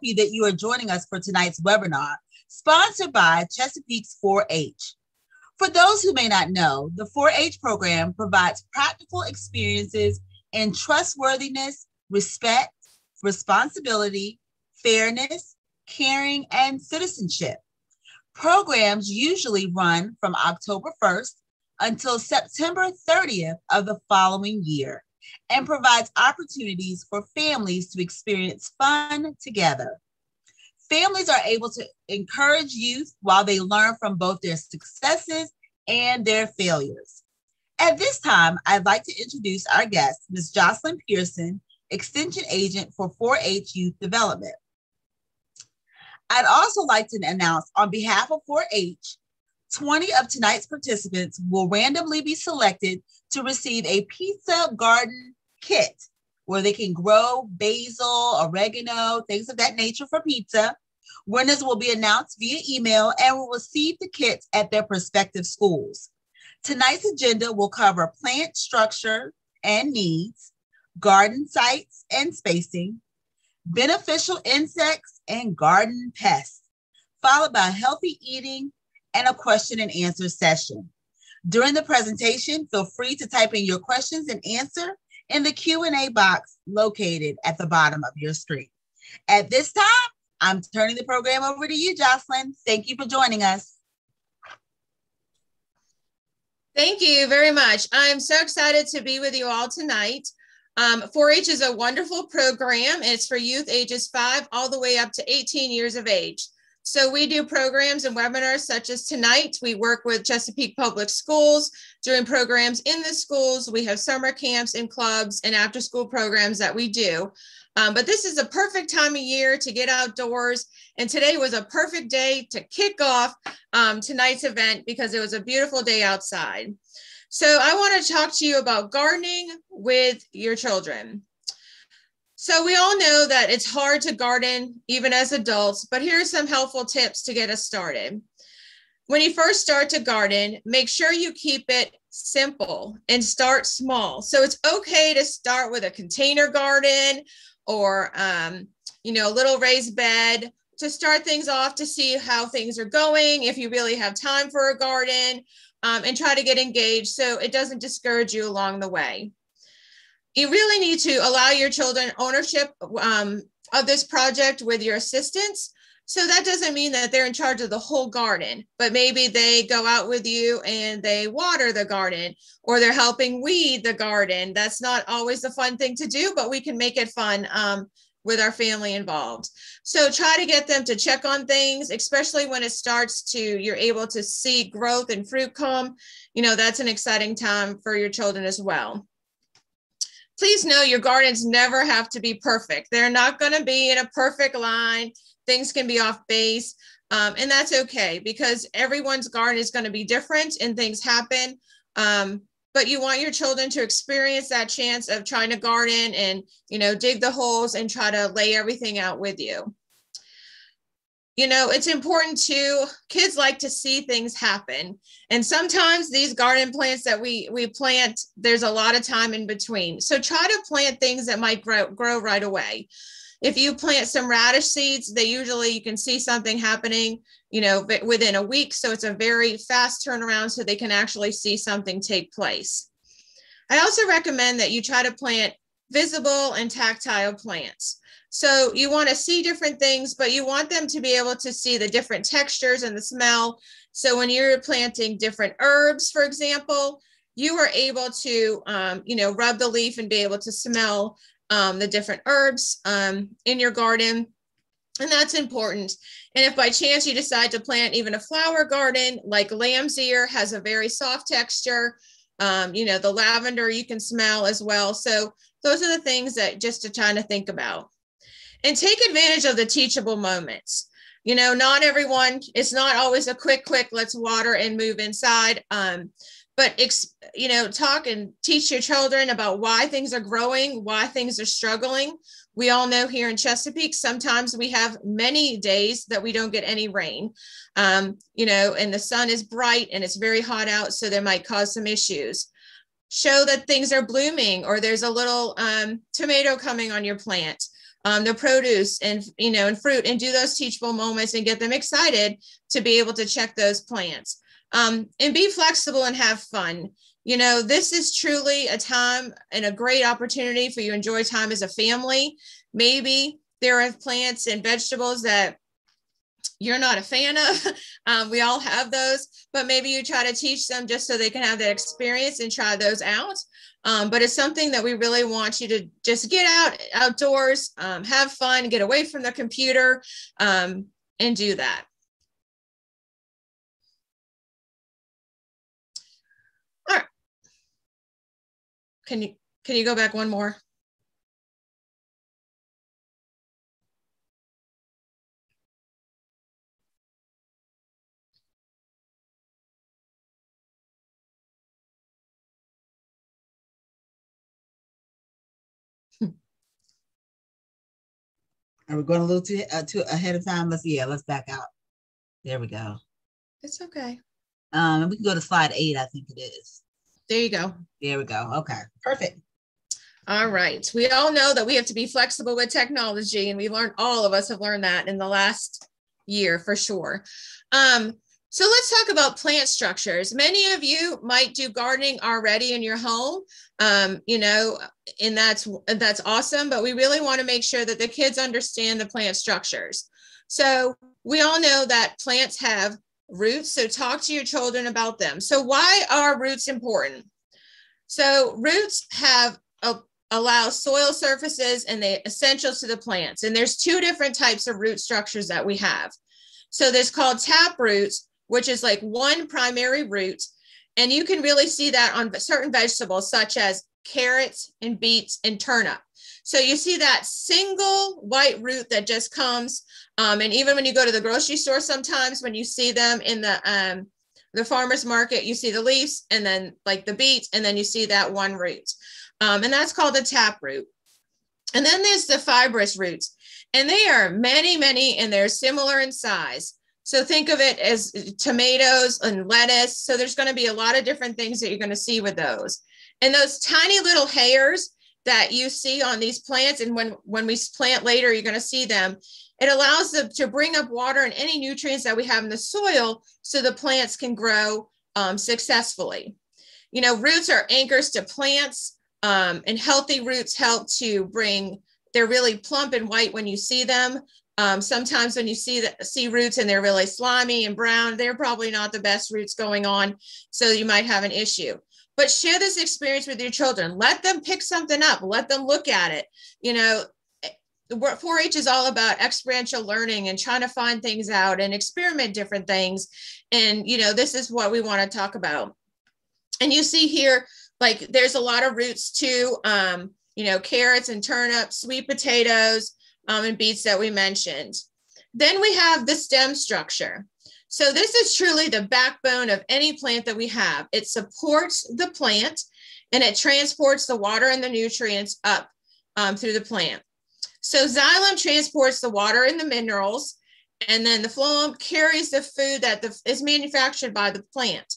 happy that you are joining us for tonight's webinar, sponsored by Chesapeake's 4 H. For those who may not know, the 4 H program provides practical experiences in trustworthiness, respect, responsibility, fairness, caring, and citizenship. Programs usually run from October 1st until September 30th of the following year and provides opportunities for families to experience fun together. Families are able to encourage youth while they learn from both their successes and their failures. At this time, I'd like to introduce our guest, Ms. Jocelyn Pearson, Extension Agent for 4 H Youth Development. I'd also like to announce on behalf of 4 H 20 of tonight's participants will randomly be selected to receive a pizza garden kit where they can grow basil, oregano, things of that nature for pizza. Winners will be announced via email and will receive the kits at their prospective schools. Tonight's agenda will cover plant structure and needs, garden sites and spacing, beneficial insects and garden pests, followed by healthy eating and a question and answer session. During the presentation, feel free to type in your questions and answer in the Q&A box located at the bottom of your screen. At this time, I'm turning the program over to you, Jocelyn. Thank you for joining us. Thank you very much. I'm so excited to be with you all tonight. Um, 4-H is a wonderful program. It's for youth ages 5 all the way up to 18 years of age. So we do programs and webinars such as tonight. We work with Chesapeake Public Schools doing programs in the schools. We have summer camps and clubs and after school programs that we do. Um, but this is a perfect time of year to get outdoors. And today was a perfect day to kick off um, tonight's event because it was a beautiful day outside. So I want to talk to you about gardening with your children. So we all know that it's hard to garden even as adults, but here are some helpful tips to get us started. When you first start to garden, make sure you keep it simple and start small. So it's okay to start with a container garden or um, you know, a little raised bed to start things off to see how things are going, if you really have time for a garden, um, and try to get engaged so it doesn't discourage you along the way you really need to allow your children ownership um, of this project with your assistance. So that doesn't mean that they're in charge of the whole garden, but maybe they go out with you and they water the garden or they're helping weed the garden. That's not always a fun thing to do, but we can make it fun um, with our family involved. So try to get them to check on things, especially when it starts to, you're able to see growth and fruit come. You know, that's an exciting time for your children as well please know your gardens never have to be perfect. They're not going to be in a perfect line. Things can be off base. Um, and that's okay because everyone's garden is going to be different and things happen. Um, but you want your children to experience that chance of trying to garden and, you know, dig the holes and try to lay everything out with you you know it's important to kids like to see things happen. And sometimes these garden plants that we we plant there's a lot of time in between. So try to plant things that might grow grow right away. If you plant some radish seeds they usually you can see something happening you know within a week. So it's a very fast turnaround so they can actually see something take place. I also recommend that you try to plant visible and tactile plants so you want to see different things, but you want them to be able to see the different textures and the smell. So when you're planting different herbs, for example, you are able to, um, you know, rub the leaf and be able to smell um, the different herbs um, in your garden. And that's important. And if by chance you decide to plant even a flower garden, like lamb's ear has a very soft texture, um, you know, the lavender you can smell as well. So those are the things that just to try to think about and take advantage of the teachable moments. You know not everyone it's not always a quick quick let's water and move inside. Um, but you know talk and teach your children about why things are growing why things are struggling. We all know here in chesapeake sometimes we have many days that we don't get any rain. Um, you know and the sun is bright and it's very hot out so there might cause some issues. Show that things are blooming or there's a little um, tomato coming on your plant um, the produce and you know and fruit and do those teachable moments and get them excited to be able to check those plants um, and be flexible and have fun you know this is truly a time and a great opportunity for you to enjoy time as a family maybe there are plants and vegetables that you're not a fan of. Um, we all have those, but maybe you try to teach them just so they can have that experience and try those out. Um, but it's something that we really want you to just get out outdoors, um, have fun, get away from the computer, um, and do that. All right. Can you can you go back one more? Are we going a little too, uh, too ahead of time? Let's yeah, let's back out. There we go. It's okay. Um, we can go to slide eight. I think it is. There you go. There we go. Okay, perfect. All right. We all know that we have to be flexible with technology, and we learned all of us have learned that in the last year for sure. Um, so let's talk about plant structures. Many of you might do gardening already in your home, um, you know, and that's that's awesome. But we really want to make sure that the kids understand the plant structures. So we all know that plants have roots. So talk to your children about them. So why are roots important? So roots have a, allow soil surfaces and they essential to the plants. And there's two different types of root structures that we have. So there's called tap roots which is like one primary root. And you can really see that on certain vegetables, such as carrots and beets and turnip. So you see that single white root that just comes. Um, and even when you go to the grocery store, sometimes when you see them in the um, the farmer's market, you see the leaves and then like the beets, and then you see that one root. Um, and that's called the tap root. And then there's the fibrous roots. And they are many, many, and they're similar in size. So think of it as tomatoes and lettuce. So there's going to be a lot of different things that you're going to see with those. And those tiny little hairs that you see on these plants, and when, when we plant later, you're going to see them. It allows them to bring up water and any nutrients that we have in the soil so the plants can grow um, successfully. You know, roots are anchors to plants, um, and healthy roots help to bring, they're really plump and white when you see them. Um, sometimes when you see the see roots and they're really slimy and brown, they're probably not the best roots going on. So you might have an issue. But share this experience with your children. Let them pick something up. Let them look at it. You know, 4-H is all about experiential learning and trying to find things out and experiment different things. And you know, this is what we want to talk about. And you see here, like there's a lot of roots too. Um, you know, carrots and turnips, sweet potatoes, um, and beets that we mentioned. Then we have the stem structure. So this is truly the backbone of any plant that we have. It supports the plant and it transports the water and the nutrients up um, through the plant. So xylem transports the water and the minerals, and then the phloem carries the food that the, is manufactured by the plant.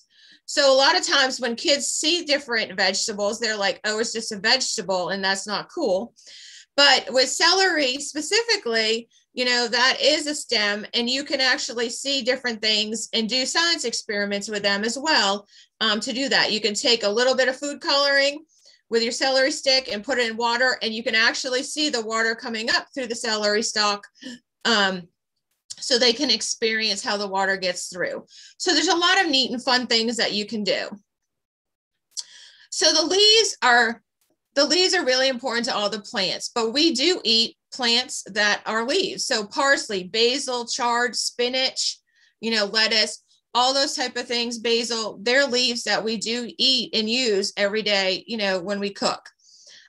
So a lot of times when kids see different vegetables, they're like, oh, it's just a vegetable, and that's not cool. But with celery specifically, you know, that is a stem, and you can actually see different things and do science experiments with them as well um, to do that. You can take a little bit of food coloring with your celery stick and put it in water, and you can actually see the water coming up through the celery stalk. Um, so they can experience how the water gets through. So there's a lot of neat and fun things that you can do. So the leaves are the leaves are really important to all the plants, but we do eat plants that are leaves. So parsley, basil, chard, spinach, you know, lettuce, all those type of things, basil, they're leaves that we do eat and use every day, you know, when we cook.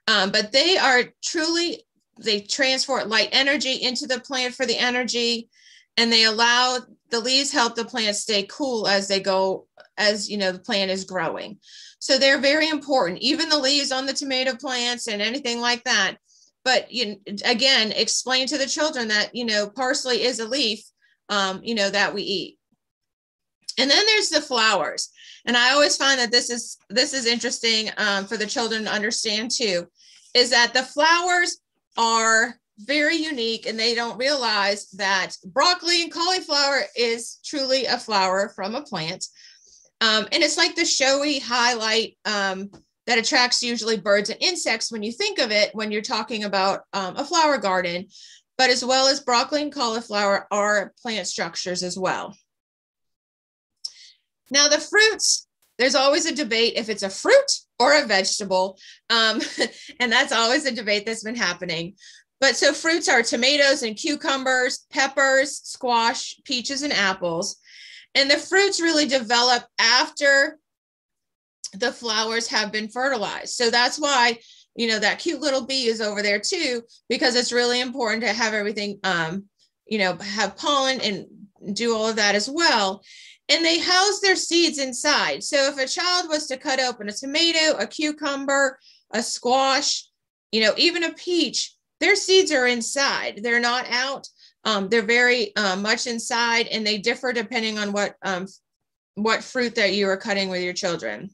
Um, but they are truly, they transport light energy into the plant for the energy and they allow the leaves help the plant stay cool as they go, as, you know, the plant is growing. So they're very important, even the leaves on the tomato plants and anything like that. But you again, explain to the children that you know parsley is a leaf, um, you know that we eat. And then there's the flowers, and I always find that this is this is interesting um, for the children to understand too, is that the flowers are very unique and they don't realize that broccoli and cauliflower is truly a flower from a plant. Um, and it's like the showy highlight um, that attracts usually birds and insects when you think of it when you're talking about um, a flower garden, but as well as broccoli and cauliflower are plant structures as well. Now the fruits, there's always a debate if it's a fruit or a vegetable. Um, and that's always a debate that's been happening. But so fruits are tomatoes and cucumbers, peppers, squash, peaches, and apples. And the fruits really develop after the flowers have been fertilized. So that's why, you know, that cute little bee is over there too, because it's really important to have everything, um, you know, have pollen and do all of that as well. And they house their seeds inside. So if a child was to cut open a tomato, a cucumber, a squash, you know, even a peach, their seeds are inside. They're not out. Um, they're very uh, much inside and they differ depending on what um, what fruit that you are cutting with your children.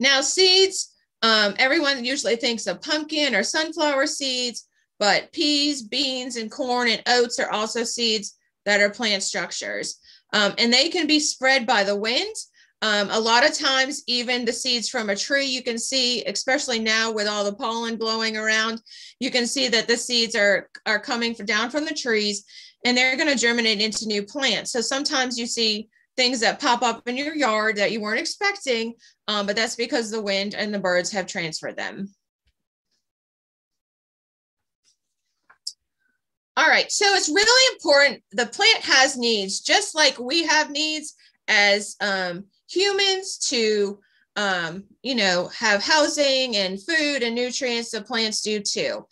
Now, seeds, um, everyone usually thinks of pumpkin or sunflower seeds, but peas, beans, and corn and oats are also seeds that are plant structures. Um, and they can be spread by the wind. Um, a lot of times, even the seeds from a tree, you can see, especially now with all the pollen blowing around, you can see that the seeds are, are coming down from the trees and they're going to germinate into new plants. So sometimes you see things that pop up in your yard that you weren't expecting, um, but that's because the wind and the birds have transferred them. All right, so it's really important. The plant has needs, just like we have needs as um, humans to, um, you know, have housing and food and nutrients. The plants do too.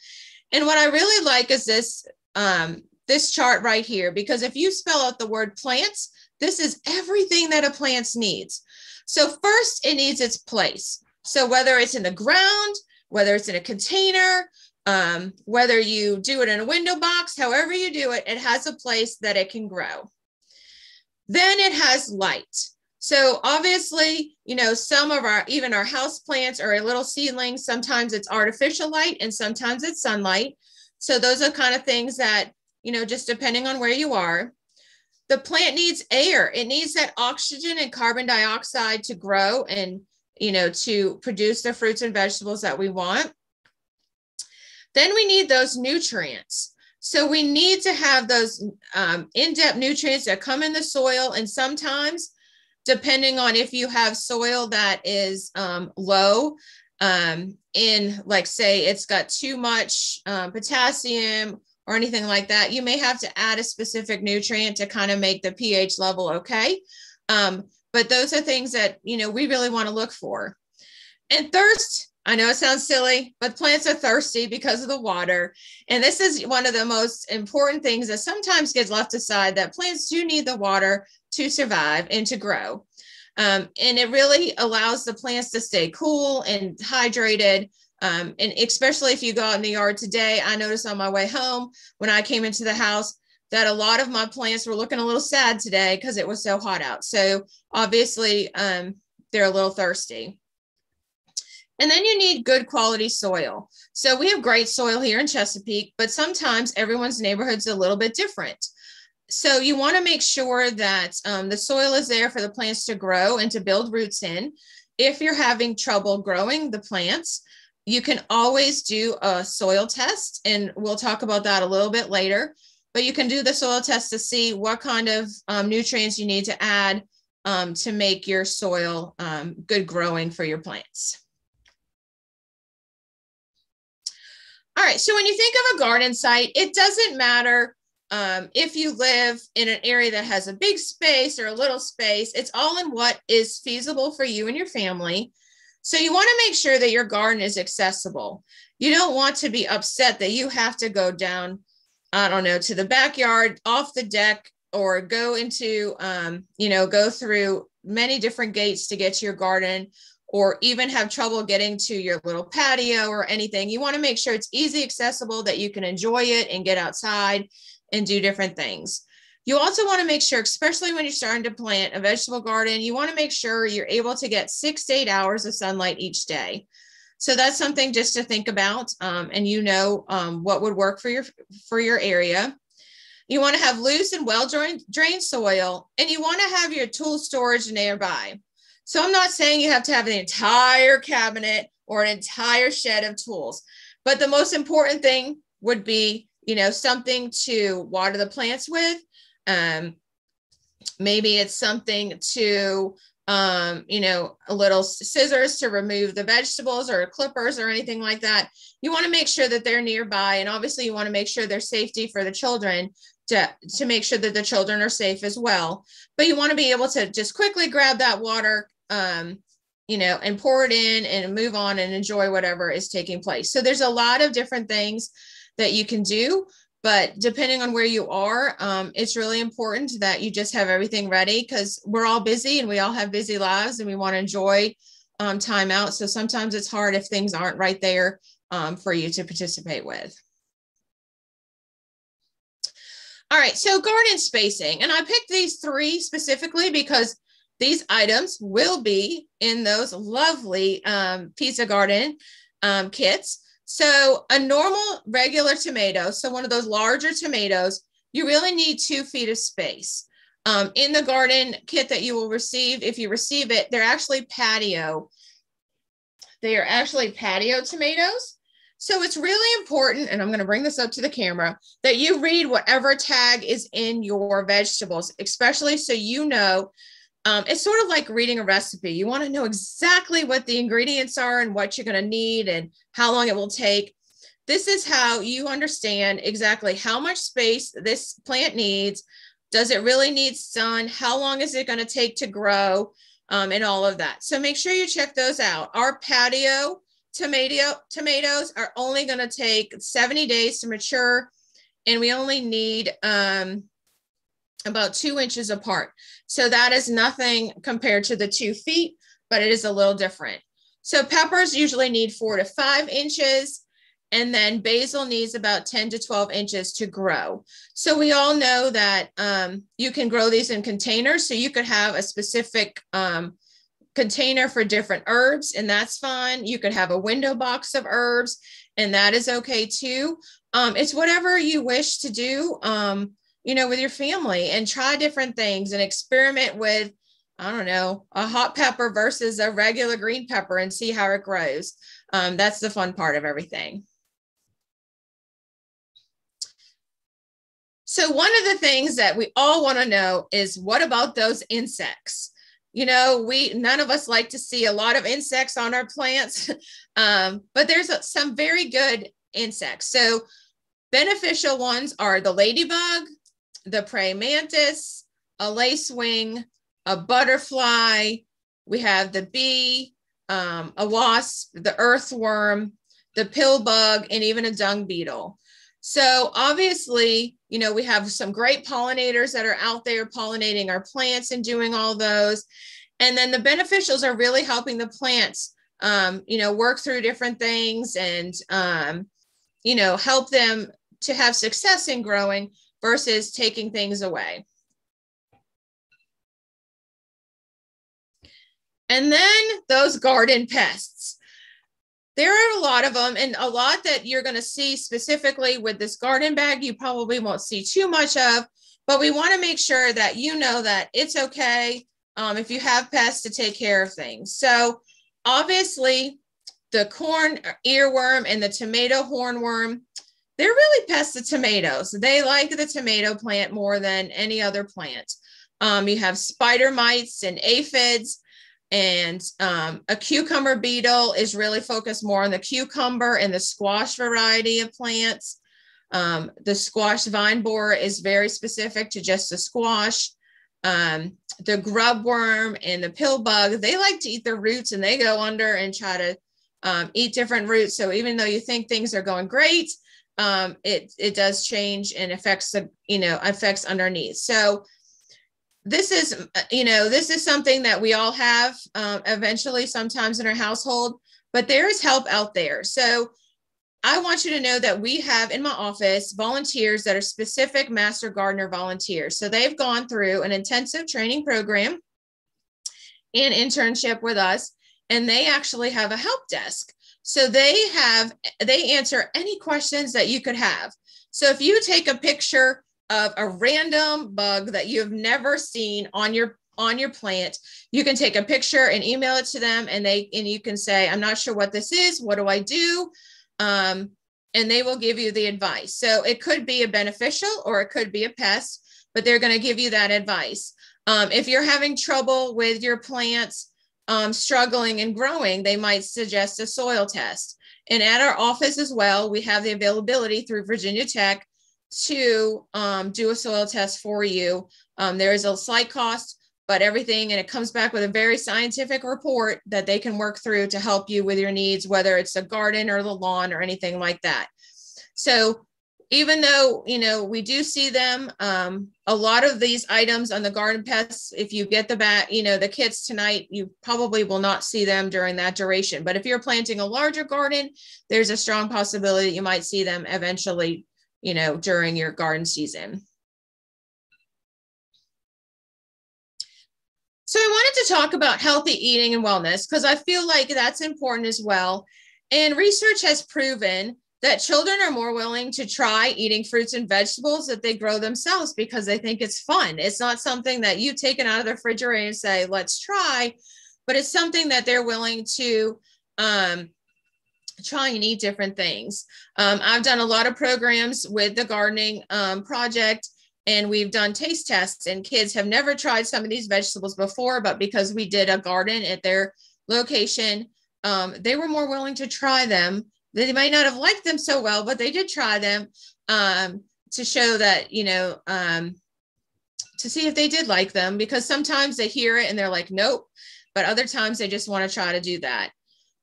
And what I really like is this um, this chart right here, because if you spell out the word plants, this is everything that a plant needs. So first, it needs its place. So whether it's in the ground, whether it's in a container, um, whether you do it in a window box, however you do it, it has a place that it can grow. Then it has light. So obviously, you know, some of our, even our house plants are a little seedlings. Sometimes it's artificial light and sometimes it's sunlight. So those are kind of things that, you know, just depending on where you are. The plant needs air. It needs that oxygen and carbon dioxide to grow and, you know, to produce the fruits and vegetables that we want. Then we need those nutrients. So we need to have those um, in-depth nutrients that come in the soil. And sometimes, depending on if you have soil that is um, low um, in, like say, it's got too much um, potassium or anything like that, you may have to add a specific nutrient to kind of make the pH level okay. Um, but those are things that, you know, we really want to look for. And thirst, I know it sounds silly, but plants are thirsty because of the water. And this is one of the most important things that sometimes gets left aside that plants do need the water to survive and to grow. Um, and it really allows the plants to stay cool and hydrated um, and especially if you go out in the yard today, I noticed on my way home when I came into the house that a lot of my plants were looking a little sad today because it was so hot out. So obviously um, they're a little thirsty. And then you need good quality soil. So we have great soil here in Chesapeake, but sometimes everyone's neighborhood's a little bit different. So you want to make sure that um, the soil is there for the plants to grow and to build roots in. If you're having trouble growing the plants, you can always do a soil test, and we'll talk about that a little bit later. But you can do the soil test to see what kind of um, nutrients you need to add um, to make your soil um, good growing for your plants. All right, so when you think of a garden site, it doesn't matter um, if you live in an area that has a big space or a little space, it's all in what is feasible for you and your family. So you want to make sure that your garden is accessible. You don't want to be upset that you have to go down, I don't know, to the backyard, off the deck, or go into, um, you know, go through many different gates to get to your garden, or even have trouble getting to your little patio or anything. You want to make sure it's easy accessible that you can enjoy it and get outside and do different things. You also want to make sure, especially when you're starting to plant a vegetable garden, you want to make sure you're able to get six to eight hours of sunlight each day. So that's something just to think about, um, and you know um, what would work for your for your area. You want to have loose and well drained, drained soil, and you want to have your tool storage nearby. So I'm not saying you have to have an entire cabinet or an entire shed of tools, but the most important thing would be, you know, something to water the plants with. Um, maybe it's something to um, you know, a little scissors to remove the vegetables or clippers or anything like that. You want to make sure that they're nearby. And obviously you want to make sure there's safety for the children to, to make sure that the children are safe as well. But you want to be able to just quickly grab that water, um, you know, and pour it in and move on and enjoy whatever is taking place. So there's a lot of different things that you can do but depending on where you are um, it's really important that you just have everything ready because we're all busy and we all have busy lives and we want to enjoy um, time out so sometimes it's hard if things aren't right there um, for you to participate with all right so garden spacing and i picked these three specifically because these items will be in those lovely um, pizza garden um, kits so a normal regular tomato, so one of those larger tomatoes, you really need two feet of space. Um, in the garden kit that you will receive, if you receive it, they're actually patio. They are actually patio tomatoes. So it's really important, and I'm going to bring this up to the camera, that you read whatever tag is in your vegetables, especially so you know um, it's sort of like reading a recipe. You want to know exactly what the ingredients are and what you're going to need and how long it will take. This is how you understand exactly how much space this plant needs. Does it really need sun? How long is it going to take to grow? Um, and all of that. So make sure you check those out. Our patio tomato tomatoes are only going to take 70 days to mature, and we only need um, about two inches apart. So that is nothing compared to the two feet, but it is a little different. So peppers usually need four to five inches, and then basil needs about 10 to 12 inches to grow. So we all know that um, you can grow these in containers. So you could have a specific um, container for different herbs, and that's fine. You could have a window box of herbs, and that is okay too. Um, it's whatever you wish to do. Um, you know, with your family and try different things and experiment with, I don't know, a hot pepper versus a regular green pepper and see how it grows. Um, that's the fun part of everything. So one of the things that we all want to know is what about those insects? You know, we none of us like to see a lot of insects on our plants, um, but there's some very good insects. So beneficial ones are the ladybug, the praying mantis, a lacewing, a butterfly. We have the bee, um, a wasp, the earthworm, the pill bug, and even a dung beetle. So obviously, you know, we have some great pollinators that are out there pollinating our plants and doing all those. And then the beneficials are really helping the plants, um, you know, work through different things and, um, you know, help them to have success in growing versus taking things away. And then those garden pests. There are a lot of them, and a lot that you're going to see specifically with this garden bag, you probably won't see too much of, but we want to make sure that you know that it's okay um, if you have pests to take care of things. So, obviously, the corn earworm and the tomato hornworm they're really pests of tomatoes. They like the tomato plant more than any other plant. Um, you have spider mites and aphids, and um, a cucumber beetle is really focused more on the cucumber and the squash variety of plants. Um, the squash vine borer is very specific to just the squash. Um, the grub worm and the pill bug, they like to eat the roots and they go under and try to um, eat different roots. So even though you think things are going great, um, it it does change and affects the you know affects underneath. So this is you know this is something that we all have um, eventually sometimes in our household, but there is help out there. So I want you to know that we have in my office volunteers that are specific master gardener volunteers. So they've gone through an intensive training program and internship with us, and they actually have a help desk. So they have, they answer any questions that you could have. So if you take a picture of a random bug that you've never seen on your on your plant you can take a picture and email it to them and they and you can say i'm not sure what this is. What do i do? Um, and they will give you the advice. So it could be a beneficial or it could be a pest but they're going to give you that advice. Um, if you're having trouble with your plants um, struggling and growing they might suggest a soil test and at our office as well we have the availability through virginia tech to um, do a soil test for you. Um, there is a slight cost, but everything, and it comes back with a very scientific report that they can work through to help you with your needs, whether it's a garden or the lawn or anything like that. So even though you know we do see them um, a lot of these items on the garden pests if you get the bat you know the kits tonight you probably will not see them during that duration but if you're planting a larger garden there's a strong possibility that you might see them eventually you know, during your garden season. So I wanted to talk about healthy eating and wellness because I feel like that's important as well. And research has proven that children are more willing to try eating fruits and vegetables that they grow themselves because they think it's fun. It's not something that you've taken out of the refrigerator and say, let's try, but it's something that they're willing to um, try and eat different things. Um, I've done a lot of programs with the gardening um, project and we've done taste tests and kids have never tried some of these vegetables before, but because we did a garden at their location, um, they were more willing to try them. They might not have liked them so well, but they did try them um, to show that, you know, um, to see if they did like them because sometimes they hear it and they're like, nope. But other times they just want to try to do that.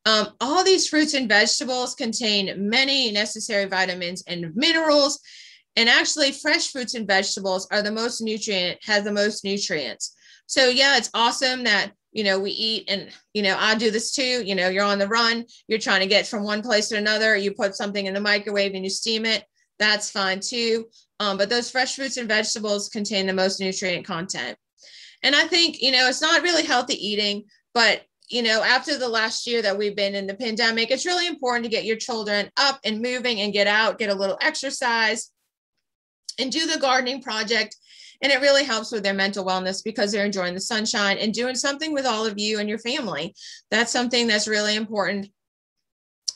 Um, all these fruits and vegetables contain many necessary vitamins and minerals. And actually, fresh fruits and vegetables are the most nutrient, have the most nutrients. So, yeah, it's awesome that, you know, we eat and, you know, I do this too. You know, you're on the run, you're trying to get from one place to another, you put something in the microwave and you steam it. That's fine too. Um, but those fresh fruits and vegetables contain the most nutrient content. And I think, you know, it's not really healthy eating, but you know, after the last year that we've been in the pandemic, it's really important to get your children up and moving and get out, get a little exercise, and do the gardening project. And it really helps with their mental wellness because they're enjoying the sunshine and doing something with all of you and your family. That's something that's really important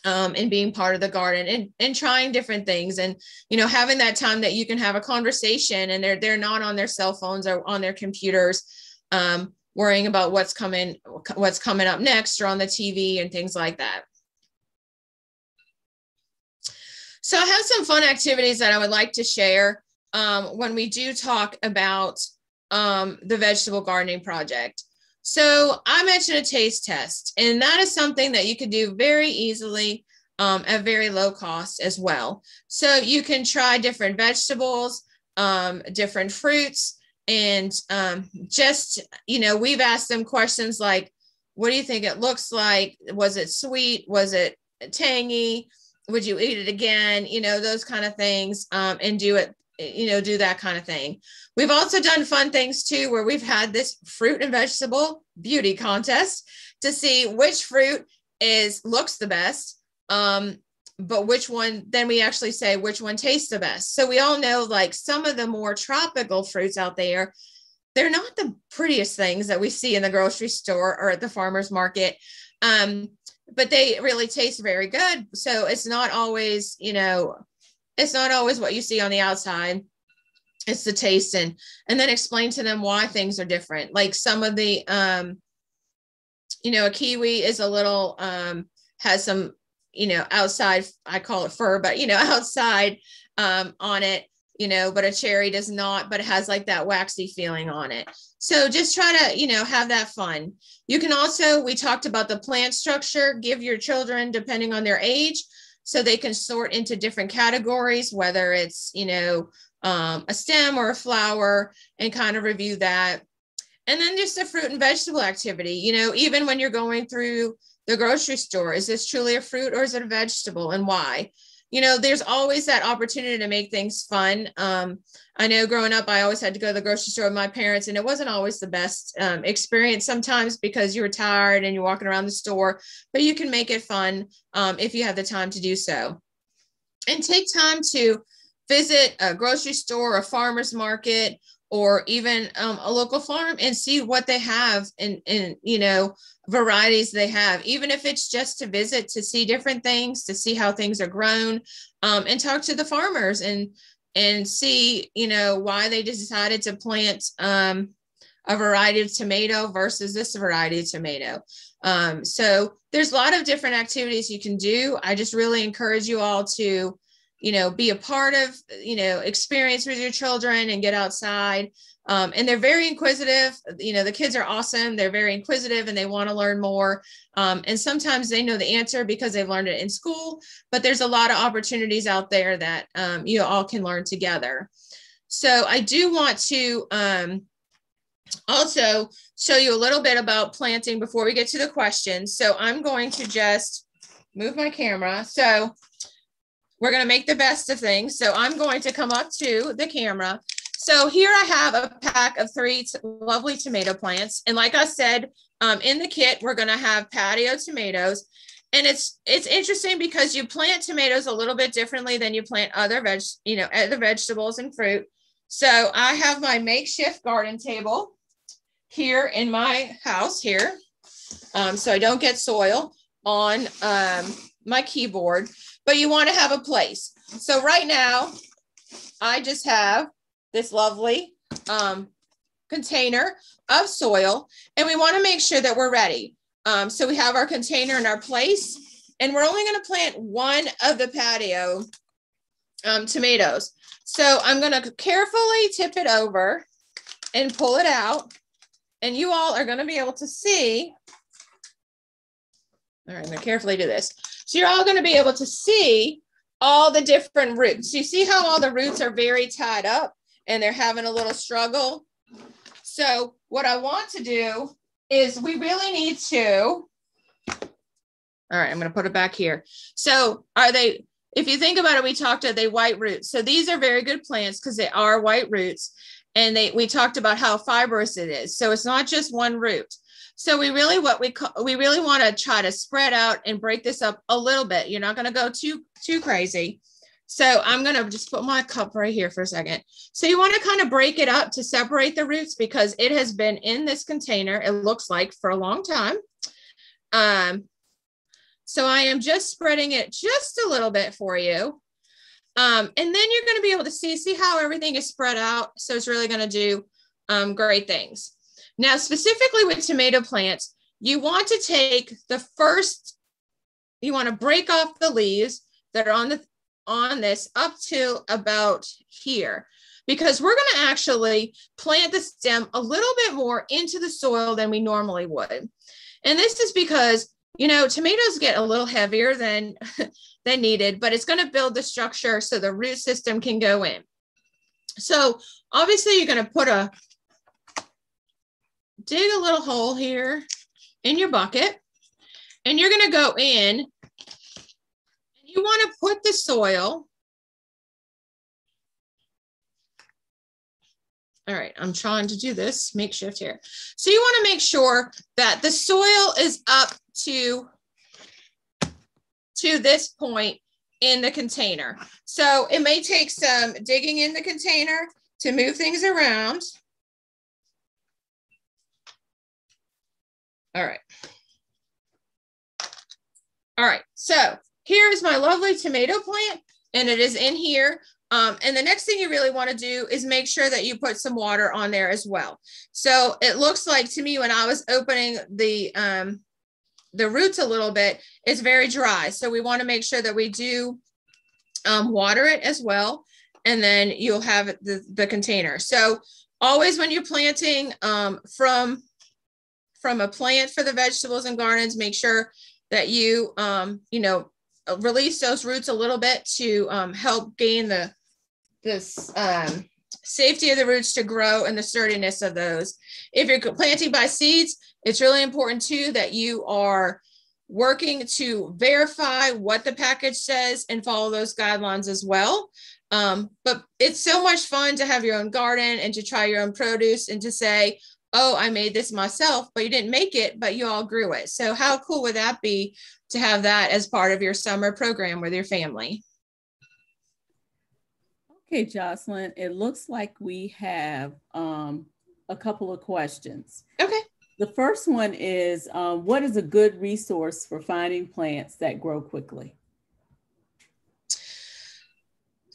um, being part of the garden and, and trying different things and you know having that time that you can have a conversation and they're they're not on their cell phones or on their computers um, worrying about what's coming what's coming up next or on the TV and things like that. So I have some fun activities that I would like to share um, when we do talk about um, the vegetable gardening project. So I mentioned a taste test, and that is something that you can do very easily um, at very low cost as well. So you can try different vegetables, um, different fruits, and um, just you know we've asked them questions like what do you think it looks like was it sweet was it tangy would you eat it again you know those kind of things um, and do it you know do that kind of thing. We've also done fun things too where we've had this fruit and vegetable beauty contest to see which fruit is looks the best um, but which one then we actually say which one tastes the best. So we all know like some of the more tropical fruits out there they're not the prettiest things that we see in the grocery store or at the farmers market um, but they really taste very good. So it's not always you know it's not always what you see on the outside it's the taste and and then explain to them why things are different like some of the um you know a kiwi is a little um has some you know, outside, I call it fur, but, you know, outside um, on it, you know, but a cherry does not, but it has like that waxy feeling on it. So just try to, you know, have that fun. You can also, we talked about the plant structure, give your children, depending on their age, so they can sort into different categories, whether it's, you know, um, a stem or a flower, and kind of review that. And then just the fruit and vegetable activity, you know, even when you're going through the grocery store. Is this truly a fruit or is it a vegetable and why? You know, there's always that opportunity to make things fun. Um, I know growing up, I always had to go to the grocery store with my parents, and it wasn't always the best um, experience sometimes because you were tired and you're walking around the store, but you can make it fun um, if you have the time to do so. And take time to visit a grocery store, a farmer's market, or even um, a local farm and see what they have and, and you know varieties they have even if it's just to visit to see different things to see how things are grown um, and talk to the farmers and and see you know why they decided to plant um, a variety of tomato versus this variety of tomato. Um, so there's a lot of different activities you can do. I just really encourage you all to you know be a part of you know experience with your children and get outside. Um, and they're very inquisitive. You know the kids are awesome. They're very inquisitive and they want to learn more. Um, and sometimes they know the answer because they've learned it in school but there's a lot of opportunities out there that um, you all can learn together. So i do want to um, also show you a little bit about planting before we get to the questions. So i'm going to just move my camera. So we're going to make the best of things. So I'm going to come up to the camera. So here I have a pack of three lovely tomato plants. And like I said, um, in the kit, we're going to have patio tomatoes. And it's it's interesting because you plant tomatoes a little bit differently than you plant other veg, you know, other vegetables and fruit. So I have my makeshift garden table here in my house here. Um, so I don't get soil on um, my keyboard but you want to have a place. So right now, I just have this lovely um, container of soil, and we want to make sure that we're ready. Um, so we have our container in our place, and we're only going to plant one of the patio um, tomatoes. So I'm going to carefully tip it over and pull it out, and you all are going to be able to see. All right, I'm going to carefully do this. So you're all going to be able to see all the different roots. You see how all the roots are very tied up and they're having a little struggle. So what I want to do is we really need to, all right, I'm going to put it back here. So are they, if you think about it, we talked about they white roots. So these are very good plants because they are white roots. And they, we talked about how fibrous it is. So it's not just one root. So we really what we call, we really want to try to spread out and break this up a little bit. You're not going to go too too crazy. So I'm going to just put my cup right here for a second. So you want to kind of break it up to separate the roots because it has been in this container, it looks like for a long time. Um, so I am just spreading it just a little bit for you. Um, and then you're going to be able to see, see how everything is spread out. So it's really going to do um, great things. Now, specifically with tomato plants, you want to take the first, you want to break off the leaves that are on the on this up to about here because we're going to actually plant the stem a little bit more into the soil than we normally would. And this is because, you know, tomatoes get a little heavier than, than needed, but it's going to build the structure so the root system can go in. So obviously you're going to put a dig a little hole here in your bucket and you're going to go in and you want to put the soil. All right, I'm trying to do this makeshift here. So you want to make sure that the soil is up to, to this point in the container. So it may take some digging in the container to move things around. All right. All right, so here is my lovely tomato plant and it is in here. Um, and the next thing you really want to do is make sure that you put some water on there as well. So it looks like to me when I was opening the, um, the roots a little bit, it's very dry. So we want to make sure that we do um, water it as well. And then you'll have the, the container. So always when you're planting um, from from a plant for the vegetables and gardens, make sure that you, um, you know, release those roots a little bit to um, help gain the this um, safety of the roots to grow and the sturdiness of those. If you're planting by seeds, it's really important too that you are working to verify what the package says and follow those guidelines as well. Um, but it's so much fun to have your own garden and to try your own produce and to say, oh, I made this myself, but you didn't make it, but you all grew it. So, how cool would that be to have that as part of your summer program with your family? Okay, Jocelyn, it looks like we have um, a couple of questions. Okay. The first one is um, What is a good resource for finding plants that grow quickly?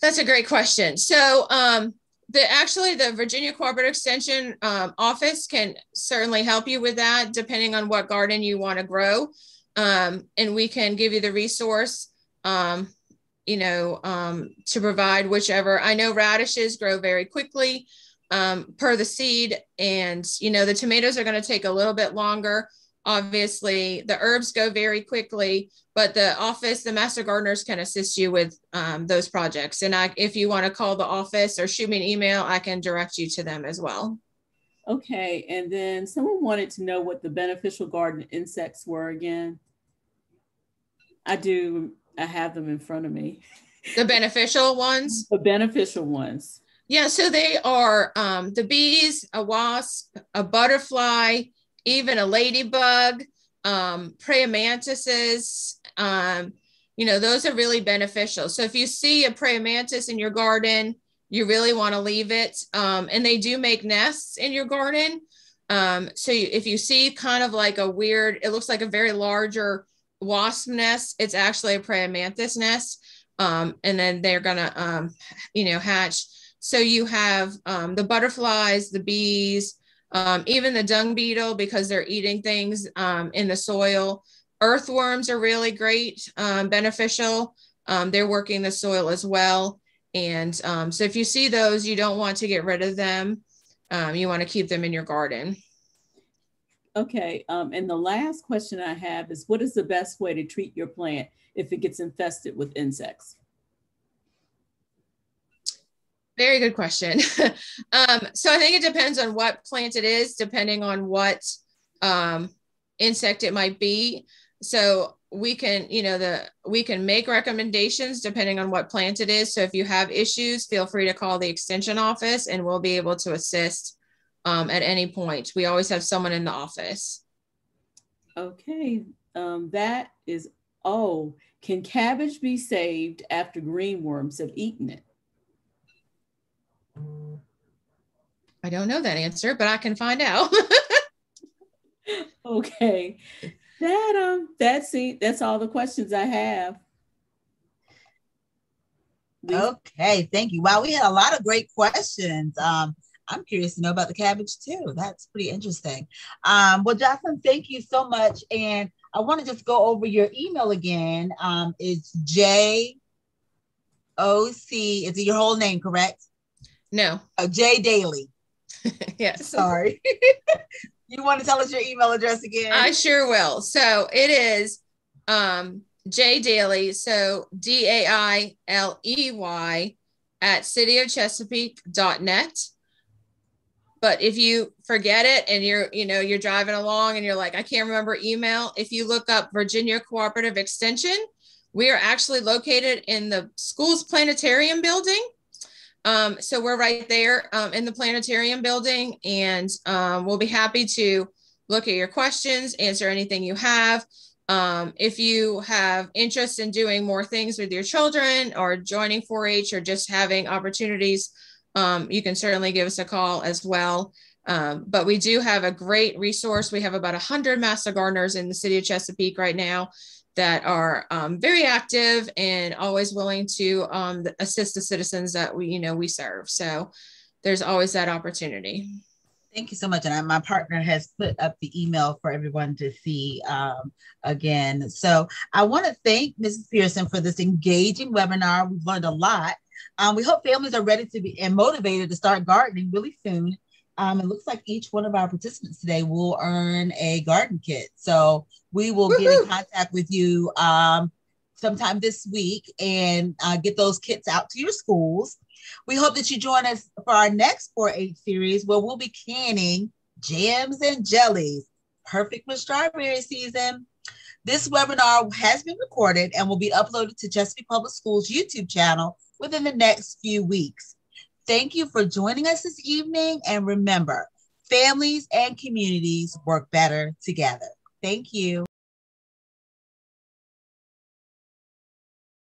That's a great question. So, um, the actually the Virginia Cooperative Extension um, office can certainly help you with that, depending on what garden you want to grow, um, and we can give you the resource, um, you know, um, to provide whichever. I know radishes grow very quickly um, per the seed, and you know the tomatoes are going to take a little bit longer. Obviously, the herbs go very quickly, but the office, the master gardeners can assist you with um, those projects. And I, if you want to call the office or shoot me an email, I can direct you to them as well. Okay, and then someone wanted to know what the beneficial garden insects were again. I do, I have them in front of me. The beneficial ones? The beneficial ones. Yeah, so they are um, the bees, a wasp, a butterfly, even a ladybug, um, praying mantises. Um, you know, those are really beneficial. So if you see a praying mantis in your garden, you really want to leave it. Um, and they do make nests in your garden. Um, so you, if you see kind of like a weird, it looks like a very larger wasp nest, it's actually a praying mantis nest. Um, and then they're gonna, um, you know, hatch. So you have um, the butterflies, the bees, um, even the dung beetle because they're eating things um, in the soil. Earthworms are really great, um, beneficial. Um, they're working the soil as well. And um, so if you see those, you don't want to get rid of them. Um, you want to keep them in your garden. Okay. and the last question I have is what is the best way to treat your plant if it gets infested with insects? Very good question. um, so I think it depends on what plant it is, depending on what um, insect it might be. So we can, you know, the we can make recommendations depending on what plant it is. So if you have issues, feel free to call the extension office, and we'll be able to assist um, at any point. We always have someone in the office. Okay, um, that is. Oh, can cabbage be saved after greenworms have eaten it? I don't know that answer, but I can find out. okay. That um that's it. That's all the questions I have. Okay, thank you. Wow, we had a lot of great questions. Um, I'm curious to know about the cabbage too. That's pretty interesting. Um, well, Jocelyn, thank you so much. And I want to just go over your email again. Um, it's J O C. Is it your whole name, correct? No. Uh, J Dailey. yes. Sorry. you want to tell us your email address again? I sure will. So it is um, J Dailey. So D A I L E Y at cityofchesapeake.net. But if you forget it and you're, you know, you're driving along and you're like, I can't remember email, if you look up Virginia Cooperative Extension, we are actually located in the school's planetarium building. Um, so we're right there um, in the planetarium building, and um, we'll be happy to look at your questions, answer anything you have. Um, if you have interest in doing more things with your children or joining 4 H or just having opportunities, um, you can certainly give us a call as well. Um, but we do have a great resource. We have about 100 master gardeners in the city of Chesapeake right now that are um, very active and always willing to um, assist the citizens that we, you know, we serve. So there's always that opportunity. Thank you so much. And I, my partner has put up the email for everyone to see um, again. So I want to thank Mrs. Pearson for this engaging webinar. We've learned a lot. Um, we hope families are ready to be and motivated to start gardening really soon. Um, it looks like each one of our participants today will earn a garden kit. So we will Woo-hoo! get in contact with you um, sometime this week and uh, get those kits out to your schools. We hope that you join us for our next 4 H series where we'll be canning jams and jellies. Perfect for strawberry season. This webinar has been recorded and will be uploaded to Chesapeake Public Schools YouTube channel within the next few weeks. Thank you for joining us this evening. And remember, families and communities work better together. Thank you.